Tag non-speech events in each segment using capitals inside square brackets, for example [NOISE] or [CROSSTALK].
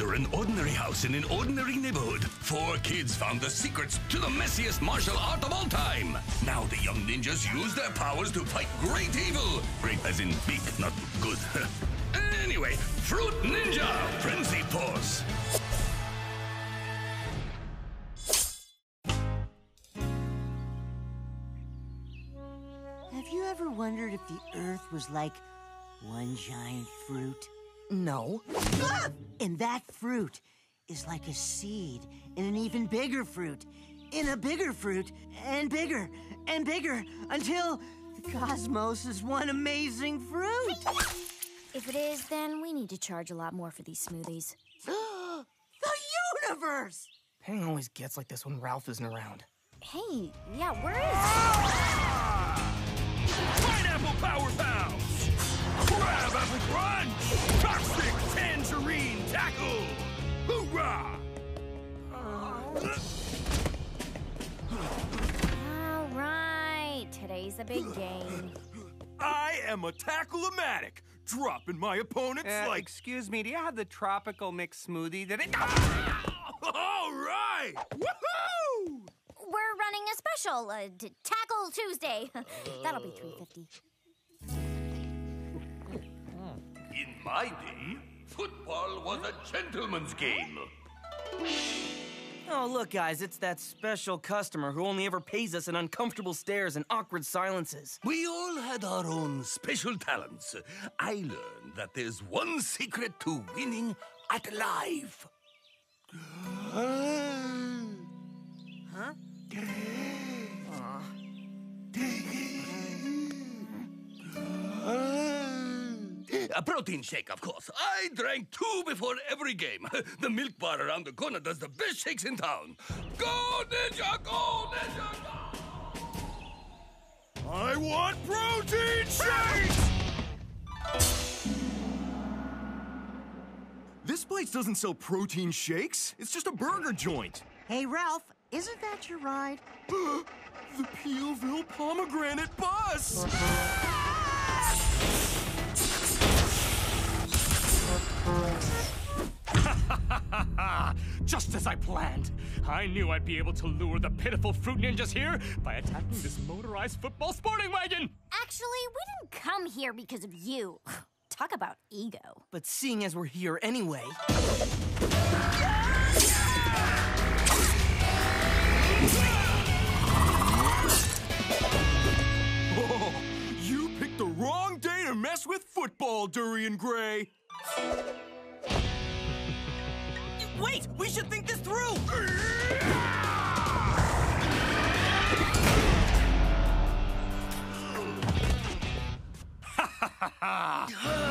under an ordinary house in an ordinary neighborhood, four kids found the secrets to the messiest martial art of all time. Now the young ninjas use their powers to fight great evil. Great as in big, not good. [LAUGHS] anyway, Fruit Ninja Frenzy Force. Have you ever wondered if the Earth was like one giant fruit? No. Ah! And that fruit is like a seed in an even bigger fruit, in a bigger fruit, and bigger, and bigger, until the cosmos is one amazing fruit. If it is, then we need to charge a lot more for these smoothies. [GASPS] the universe! Pang always gets like this when Ralph isn't around. Hey, yeah, where is Pineapple Power Pounds! Crab Apple Crunch! Toxic Tangerine Tackle! Hoorah! All right, today's a big game. I am a tackle-o-matic, dropping my opponents Uh, like... Excuse me, do you have the tropical mixed smoothie that it... [LAUGHS] All right! Woohoo! We're running a special, uh, Tackle Tuesday. [LAUGHS] That'll be 350. In my day, football was a gentleman's game. Oh, look, guys, it's that special customer who only ever pays us in uncomfortable stares and awkward silences. We all had our own special talents. I learned that there's one secret to winning at life. [GASPS] Huh? A protein shake, of course. I drank two before every game. [LAUGHS] The milk bar around the corner does the best shakes in town. Go, Ninja! Go, Ninja! Go! I want protein shakes! This place doesn't sell protein shakes. It's just a burger joint. Hey, Ralph, isn't that your ride? [GASPS] the Peelville Pomegranate Bus! [LAUGHS] [LAUGHS] Just as I planned. I knew I'd be able to lure the pitiful fruit ninjas here by attacking this motorized football sporting wagon. Actually, we didn't come here because of you. [SIGHS] Talk about ego. But seeing as we're here anyway. Oh, [LAUGHS] you picked the wrong day to mess with football, Durian Gray. Wait, we should think this through! Dragon [LAUGHS]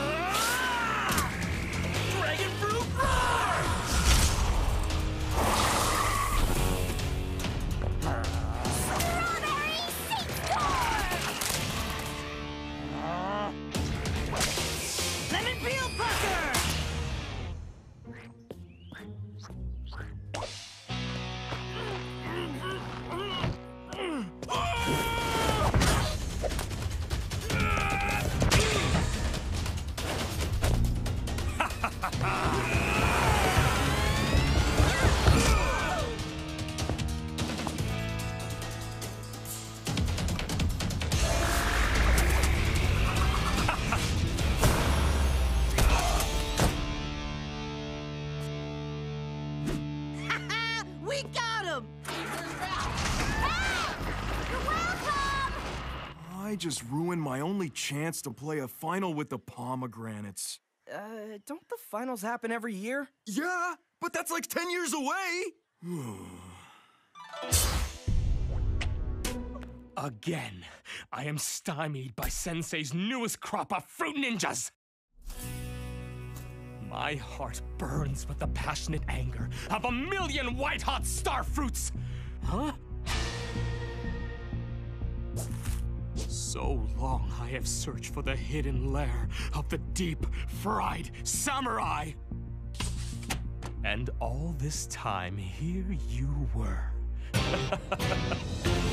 we got him! I just ruined my only chance to play a final with the pomegranates. Uh, don't the finals happen every year? Yeah, but that's like 10 years away! [SIGHS] Again, I am stymied by Sensei's newest crop of fruit ninjas. My heart burns with the passionate anger of a million white hot star fruits. Huh? So long I have searched for the hidden lair of the deep fried samurai. And all this time, here you were. [LAUGHS]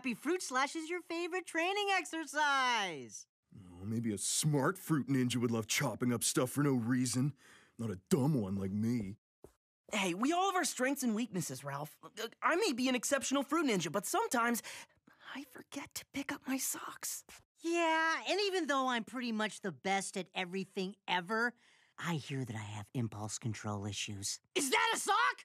Happy Fruit Slash is your favorite training exercise. Oh, maybe a smart fruit ninja would love chopping up stuff for no reason. Not a dumb one like me. Hey, we all have our strengths and weaknesses, Ralph. I may be an exceptional fruit ninja, but sometimes I forget to pick up my socks. Yeah, and even though I'm pretty much the best at everything ever, I hear that I have impulse control issues. Is that a sock?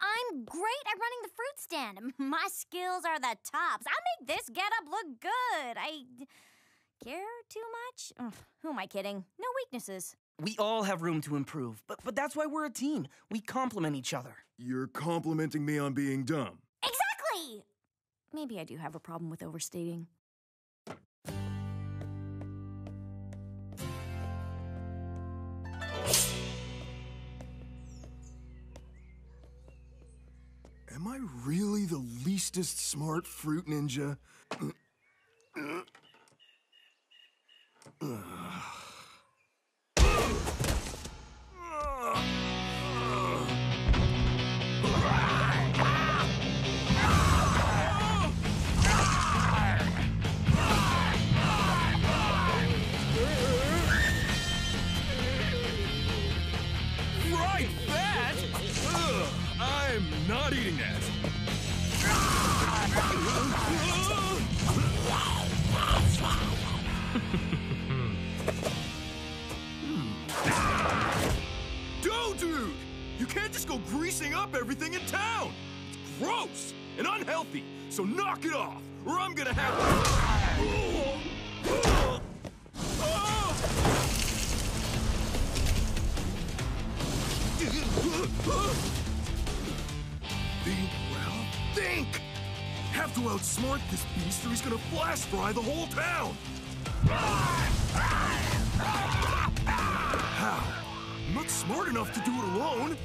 I'm great at running the fruit stand. [LAUGHS] My skills are the tops. I make this getup look good. I care too much? Ugh, who am I kidding? No weaknesses. We all have room to improve, but, but that's why we're a team. We complement each other. You're complimenting me on being dumb. Exactly! Maybe I do have a problem with overstating. Am I really the leastest smart fruit ninja? Gross and unhealthy, so knock it off, or I'm gonna have Think, well, think! Have to outsmart this beast or he's gonna flash fry the whole town! How? I'm not smart enough to do it alone!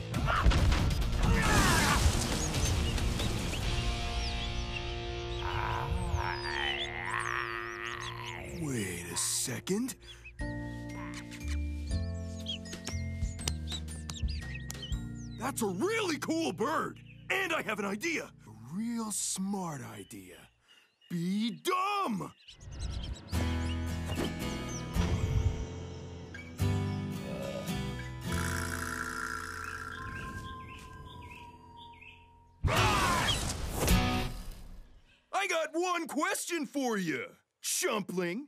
Second. That's a really cool bird! And I have an idea! A real smart idea. Be dumb! I got one question for you, Chumpling.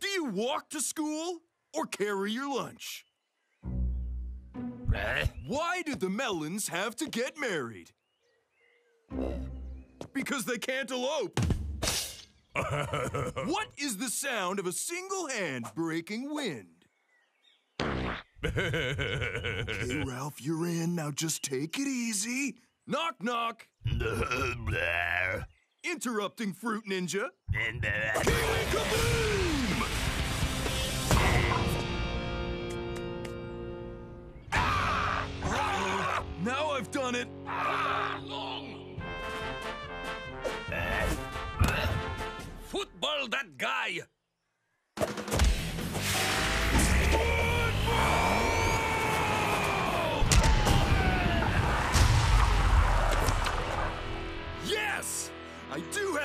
Do you walk to school or carry your lunch? Eh? Why did the melons have to get married? Because they can't elope. [LAUGHS] what is the sound of a single hand breaking wind? [LAUGHS] okay, Ralph, you're in. Now just take it easy. Knock, knock. Interrupting Fruit Ninja. Kaboom! Ah! Now I've done it.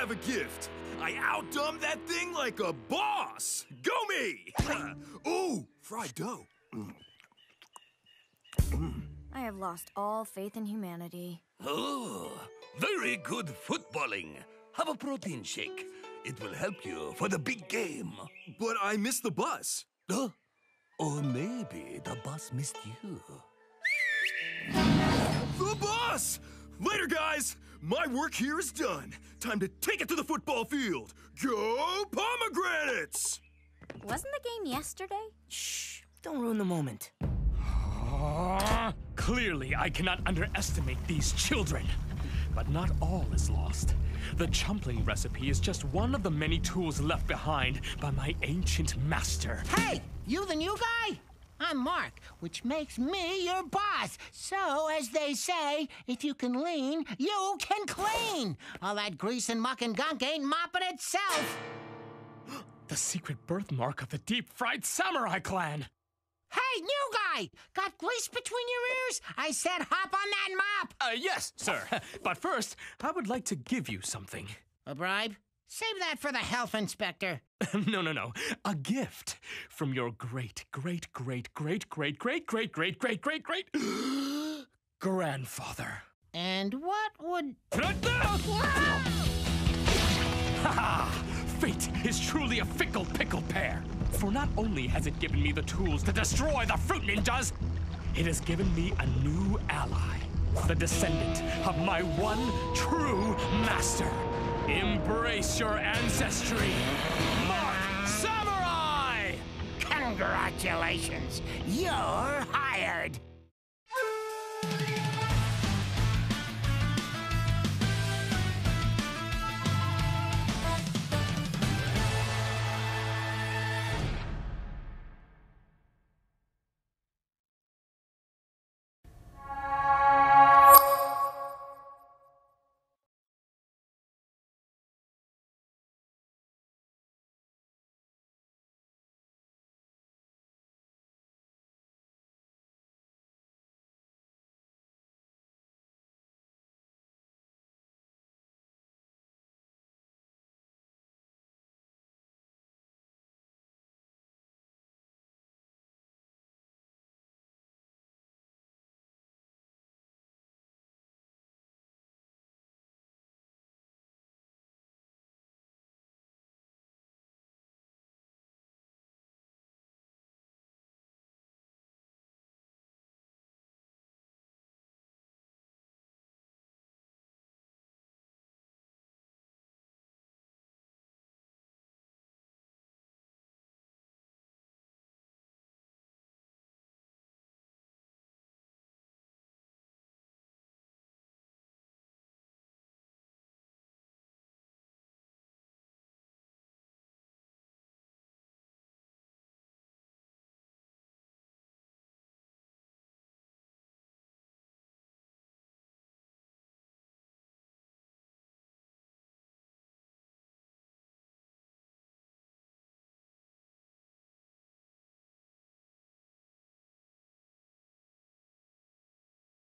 Have a gift. I outdumbed that thing like a boss. Go me! [LAUGHS] Ooh, fried dough. I have lost all faith in humanity. Oh, very good footballing. Have a protein shake. It will help you for the big game. But I missed the bus. Huh? Or maybe the bus missed you. The bus! Later, guys! My work here is done. Time to take it to the football field. Go pomegranates! Wasn't the game yesterday? Shh, don't ruin the moment. Ah, clearly, I cannot underestimate these children. But not all is lost. The chumpling recipe is just one of the many tools left behind by my ancient master. Hey, you the new guy? I'm Mark, which makes me your boss. So, as they say, if you can lean, you can clean. All that grease and muck and gunk ain't mopping itself. [GASPS] The secret birthmark of the deep fried samurai clan. Hey, new guy! Got grease between your ears? I said hop on that mop! Uh, yes, sir. [LAUGHS] but first, I would like to give you something. A bribe? Save that for the health inspector. no, no, no. A gift from your great, great, great, great, great, great, great, great, great, great, great grandfather. And what would. Ha! Fate is truly a fickle pickle pear. For not only has it given me the tools to destroy the Fruit Ninjas, it has given me a new ally. The descendant of my one true master. Embrace your ancestry, Mark Samurai! Congratulations! You're hired!